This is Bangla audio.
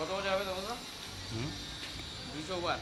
কত বছর হবে তোমার হুম? দুশো বার।